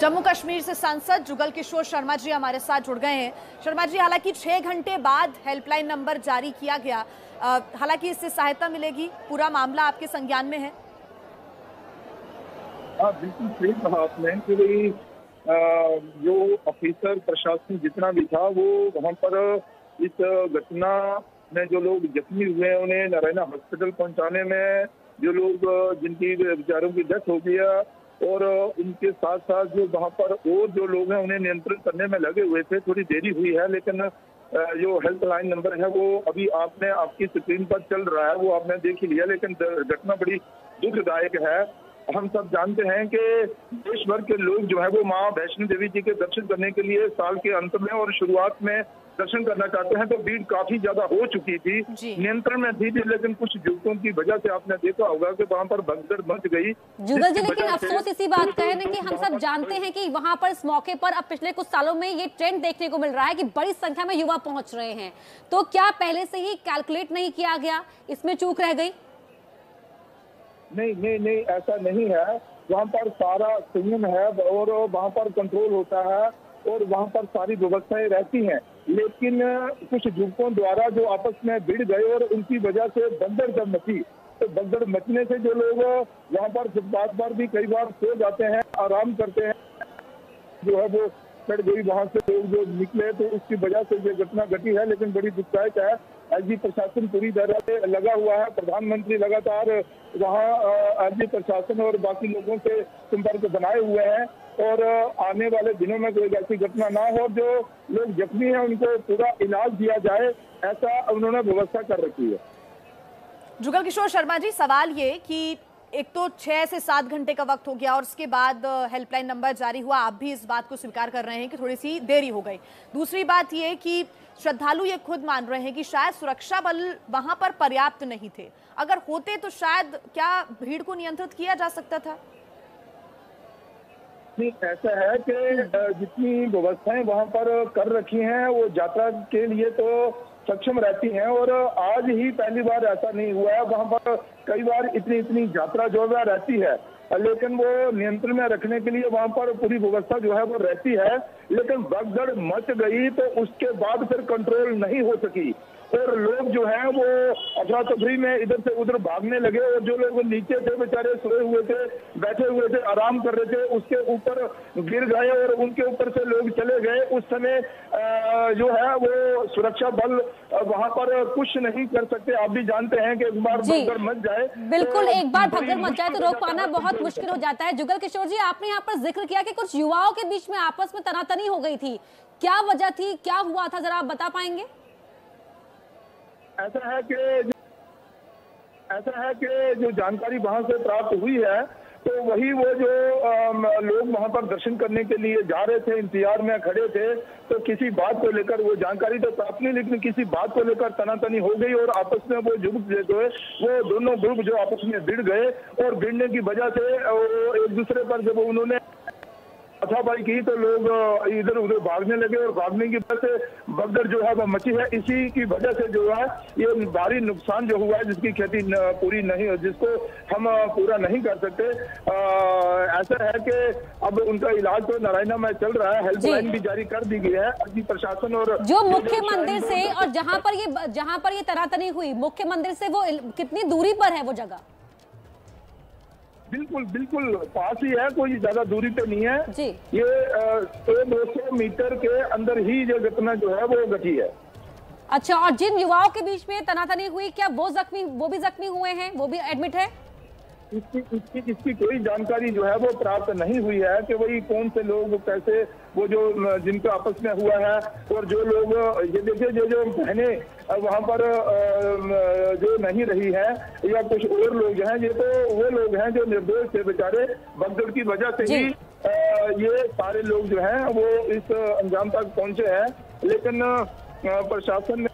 जम्मू कश्मीर से सांसद जुगल किशोर शर्मा जी हमारे साथ जुड़ गए हैं। शर्मा जी, हालाँकि छह घंटे बाद हेल्पलाइन नंबर जारी किया गया। हालाँकि इससे सहायता मिलेगी। पूरा मामला आपके संज्ञान में है? हाँ बिल्कुल सही कहा आपने कि जो ऑफिसर प्रशासन जितना भी था, वो वहाँ पर इस घटना में जो लोग जख्मी हुए उन्हें नारायणा हॉस्पिटल पहुँचाने में जो लोग, जिनकी बेचारों की डेथ हो है और उनके साथ साथ जो वहाँ पर और जो लोग हैं, उन्हें नियंत्रण करने में लगे हुए थे, थोड़ी देरी हुई है, लेकिन जो हेल्पलाइन नंबर है, वो अभी आपने आपकी स्क्रीन पर चल रहा है, वो आपने देख ही लिया, लेकिन घटना बड़ी दुखदायक है। हम सब जानते हैं कि देश भर के लोग जो है, वो माँ वैष्णो देवी जी के दर्शन करने के लिए साल के अंत में और शुरुआत में दर्शन करना चाहते हैं तो भीड़ काफ़ी ज़्यादा हो चुकी थी। नियंत्रण में थी लेकिन कुछ युवकों की वजह से आपने देखा होगा कि वहाँ पर भगदड़ मच गई। जुगल जी लेकिन अफसोस इसी बात का है ना कि हम सब जानते हैं कि वहाँ पर इस मौके पर अब पिछले कुछ सालों में ये ट्रेंड देखने को मिल रहा है कि बड़ी संख्या में युवा पहुँच रहे हैं। तो क्या पहले से ही कैलकुलेट नहीं किया गया? इसमें चूक रह गई? नहीं नहीं नहीं ऐसा नहीं है। वहाँ पर सारा संयम है और वहाँ पर कंट्रोल होता है। और वहाँ पर सारी व्यवस्थाएँ रहती हैं। लेकिन, कुछ युवकों द्वारा जो आपस में भिड़ गए और उनकी वजह से बंदर जब मची तो बंदर मचने से जो लोग वहाँ पर फुटपाथ पर भी कई बार सो जाते हैं, आराम करते हैं। जो है वो चढ़ गई वहाँ से, लोग जो निकले तो उसकी वजह से ये घटना घटी है, लेकिन बड़ी दुखदायक है एलजी प्रशासन पूरी तरह से लगा हुआ है। प्रधानमंत्री लगातार, वहाँ एलजी प्रशासन और बाकी लोगों से संपर्क बनाए हुए हैं और आने वाले दिनों में कोई ऐसी घटना ना हो, जो लोग जख्मी हैं, उनको पूरा इलाज दिया जाए, ऐसा उन्होंने व्यवस्था कर रखी है। जुगल किशोर शर्मा जी, सवाल ये कि एक तो छह से सात घंटे का वक्त हो गया और उसके बाद हेल्पलाइन नंबर जारी हुआ। आप भी इस बात को स्वीकार कर रहे हैं कि थोड़ी सी देरी हो गई। दूसरी बात ये कि श्रद्धालु ये खुद मान रहे हैं कि शायद सुरक्षा बल वहाँ पर पर्याप्त नहीं थे। अगर होते तो शायद क्या भीड़ को नियंत्रित किया जा सकता था? नहीं, ऐसा है कि जितनी व्यवस्थाएँ वहाँ पर कर रखी हैं, वो यात्रा के लिए तो सक्षम रहती हैं और आज ही पहली बार ऐसा नहीं हुआ है। वहाँ पर कई बार इतनी इतनी यात्रा जो है रहती है। लेकिन वो नियंत्रण में रखने के लिए वहाँ पर पूरी व्यवस्था जो है, वो रहती है। लेकिन भगदड़ मच गई तो उसके बाद फिर कंट्रोल नहीं हो सकी। और लोग जो है वो अफरा तफरी में इधर से उधर भागने लगे और जो लोग नीचे थे बेचारे सोए हुए थे बैठे हुए थे आराम कर रहे थे उसके ऊपर गिर गए और उनके ऊपर से लोग चले गए। उस समय जो है वो सुरक्षा बल वहाँ पर कुछ नहीं कर सकते। आप भी जानते हैं कि एक बार। भगदड़ मच जाए बिल्कुल तो एक बार भगदड़ मच जाए तो रोक पाना बहुत मुश्किल हो जाता है। जुगल किशोर जी आपने यहाँ पर ज़िक्र किया कि कुछ युवाओं के बीच में आपस में तनातनी हो गई थी। क्या वजह थी? क्या हुआ था? जरा आप बता पाएँगे? ऐसा है कि ऐसा है कि जो जानकारी वहाँ से प्राप्त हुई है तो वही वो जो अम, लोग वहाँ पर दर्शन करने के लिए जा रहे थे इंतज़ार में खड़े थे तो किसी बात को लेकर वो जानकारी तो प्राप्त नहीं लेकिन किसी बात को लेकर तनातनी हो गई और आपस में वो युवक जो है वो दोनों ग्रुप जो आपस में भिड़ गए और भिड़ने की वजह से वो एक दूसरे पर जब उन्होंने हाथापाई की तो लोग इधर उधर भागने लगे और भागने की वजह से भगदड़ जो है वो मची है। इसी की वजह से जो है ये भारी नुकसान जो हुआ है जिसकी खेती पूरी नहीं जिसको हम पूरा नहीं कर सकते। ऐसा है कि अब उनका इलाज तो नारायणा में चल रहा है। हेल्पलाइन भी जारी कर दी गई है। अभी प्रशासन और जो मुख्य मंदिर से और जहाँ पर ये जहाँ पर ये तनातनी हुई मुख्य मंदिर से वो कितनी दूरी पर है वो जगह? बिल्कुल बिल्कुल पास ही है कोई ज़्यादा दूरी पे नहीं है। जी। ये सौ दो सौ मीटर के अंदर ही ये घटना जो है वो घटी है। अच्छा और जिन युवाओं के बीच में तनातनी हुई क्या वो जख्मी वो भी जख्मी हुए हैं? वो भी एडमिट है? इसकी इसकी इसकी कोई जानकारी जो है वो प्राप्त नहीं हुई है कि वही कौन से लोग कैसे वो जो जिनका आपस में हुआ है और जो लोग ये देखिए जो जो बहने वहाँ पर जो नहीं रही है या कुछ और लोग हैं ये तो वो लोग हैं जो निर्दोष थे बेचारे भगदड़ की वजह से ही ये सारे लोग जो हैं वो इस अंजाम तक पहुँचे हैं। लेकिन प्रशासन ने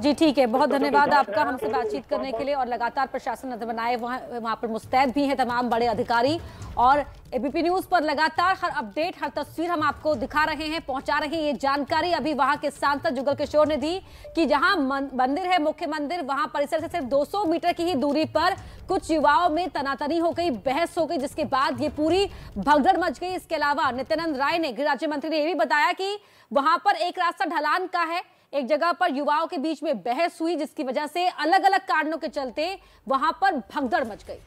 जी ठीक है। बहुत धन्यवाद आपका हमसे बातचीत करने के लिए और लगातार प्रशासन नज़र बनाए वहाँ वहाँ पर मुस्तैद भी हैं तमाम बड़े अधिकारी। और एबीपी न्यूज़ पर लगातार हर अपडेट हर तस्वीर हम आपको दिखा रहे हैं पहुँचा रहे हैं ये जानकारी। अभी वहाँ के सांसद जुगल किशोर ने दी कि जहाँ मंदिर है मुख्य मंदिर वहाँ परिसर से सिर्फ़ 200 मीटर की ही दूरी पर कुछ युवाओं में तनातनी हो गई बहस हो गई जिसके बाद ये पूरी भगदड़ मच गई। इसके अलावा नित्यानंद राय ने गृह राज्य मंत्री ने यह भी बताया कि वहाँ पर एक रास्ता ढलान का है एक जगह पर युवाओं के बीच में बहस हुई, जिसकी वजह से अलग अलग कारणों के चलते वहाँ पर भगदड़ मच गई।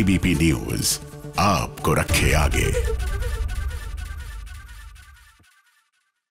एबीपी न्यूज़ आपको रखे आगे।